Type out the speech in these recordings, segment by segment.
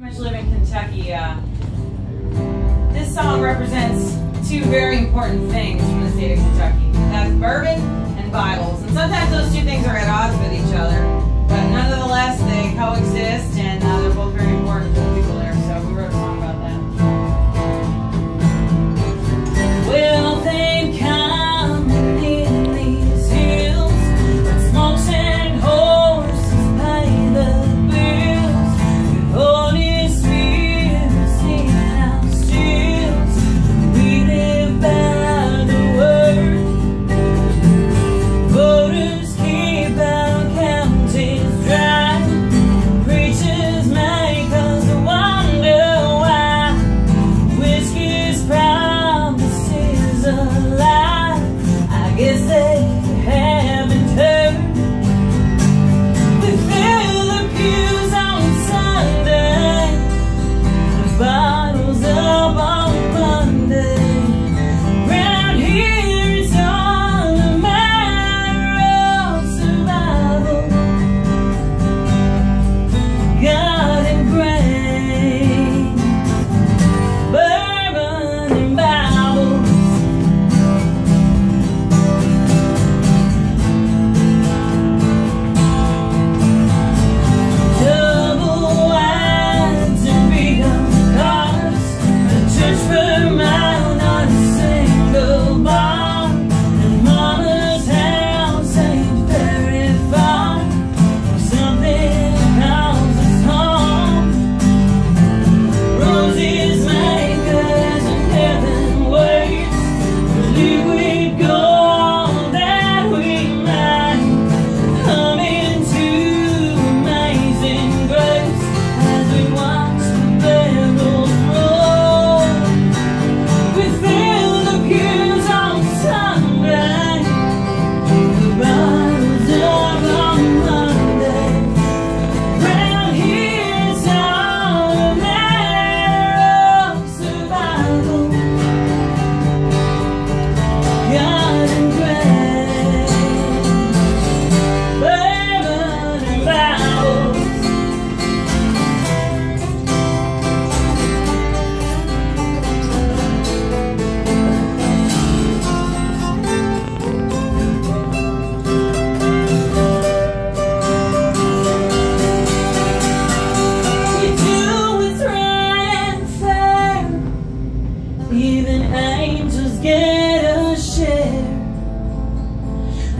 much live in Kentucky. Uh, this song represents two very important things from the state of Kentucky. That's bourbon and Bibles. And sometimes those two things are at odds with each other, but nonetheless they coexist and uh,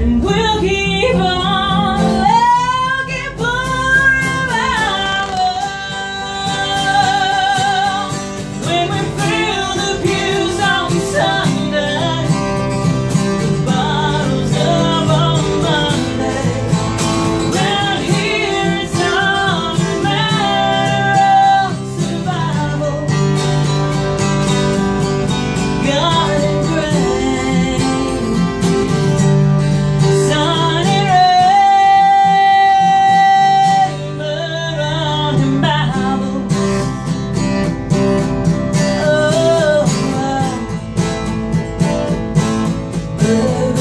And when good.